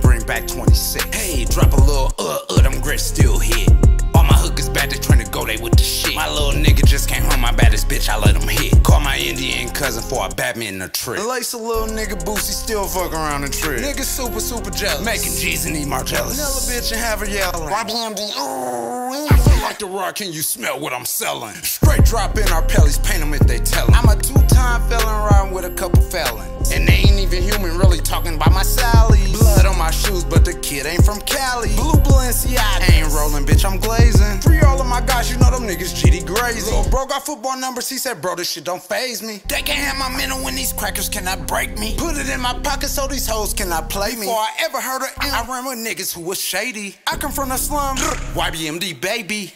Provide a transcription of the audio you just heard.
bring back 26. Hey, drop a little uh uh, them grits still hit. All my hookers back, they trying to go, they with the shit. My little nigga just came home, my baddest bitch, I let him hit. Call my Indian cousin for a bat me in the trip. Lace a little nigga boosie, still fuck around and trip. Nigga super, super jealous. Making G's and E Margellus. Nella bitch and have her yelling. YBMD, ooh. I feel like the rock, can you smell what I'm selling? Straight drop in our pellies, paint them if they tell 'em. I'm a two-time felon riding with a couple felons. And they ain't even human, really talking about my ain't from Cali. Blue Balenciaga. Ain't rolling, bitch, I'm glazing. Free all of my guys, you know them niggas GD crazy. Little bro got football numbers, he said, bro, this shit don't faze me. They can't have my mental when these crackers cannot break me. Put it in my pocket so these hoes cannot play me. Before I ever heard of I ran with niggas who was shady. I come from the slum, YBMD baby.